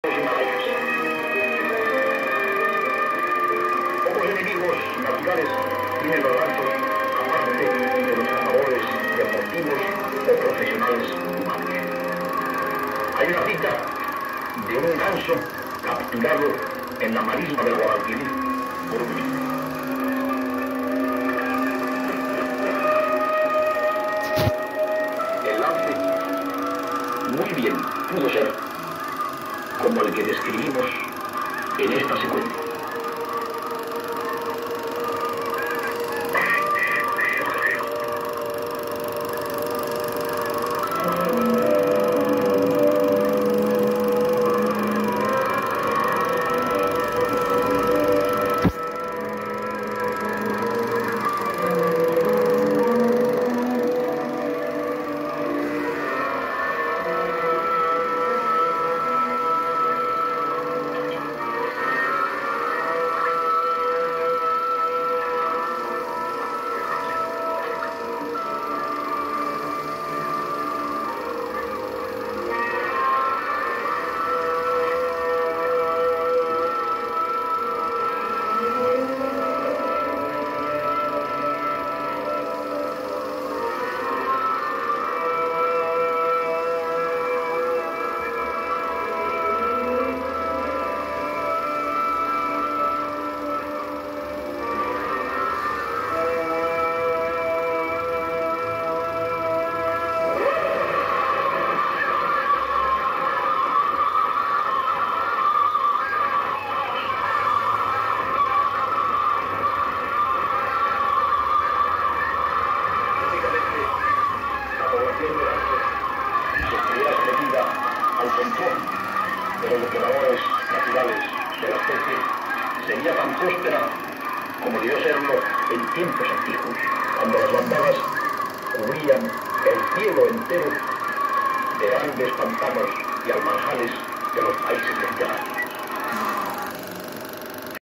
Pocos enemigos naturales tienen los altos, aparte de los cazadores deportivos o profesionales humanos. Hay una cita de un ganso capturado en la marisma del Guadalquivir por un niño. El lance muy bien pudo ser como el que describimos en esta secuencia. Los depredadores naturales de la especie, sería tan próspera como debió serlo en tiempos antiguos, cuando las bandadas cubrían el cielo entero de grandes pantanos y almazanes de los países